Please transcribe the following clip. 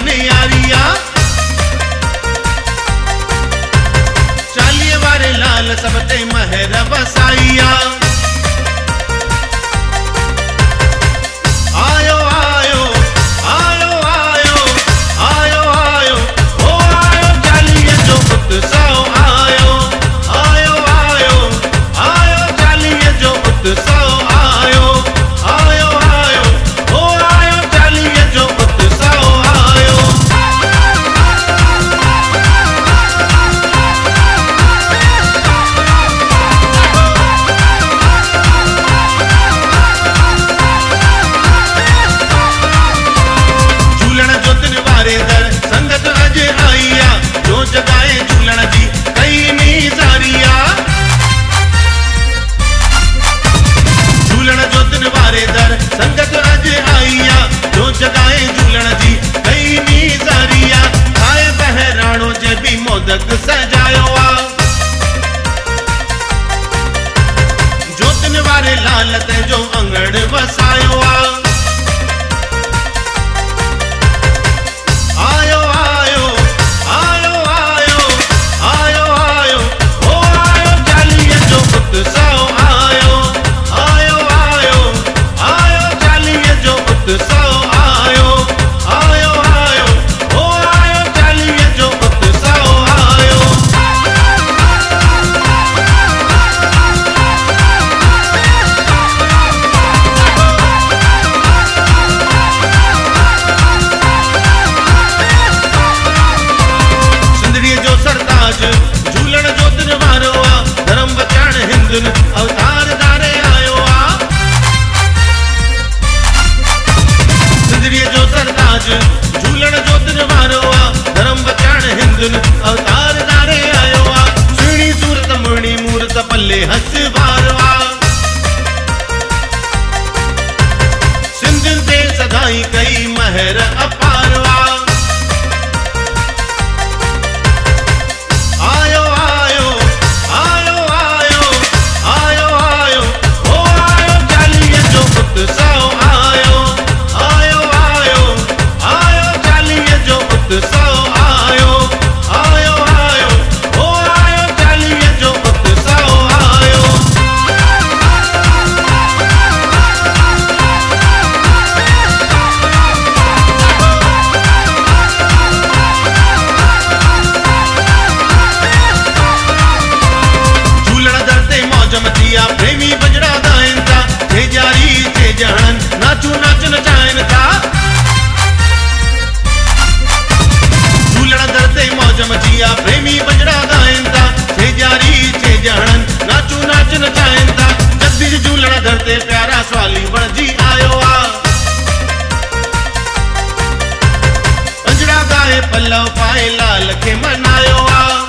मन आ फूलण जी नई नीज़ारी आहे हाय बहिराणो जे बि मोदक सजायो आहे जोतन वारे लाल तंहिंजो अंगण वसायो आहे झूलण जो दिन वारो आहे धर्म बचाइण हिंदुनि पल्लव पाए लाल के मनायो आहे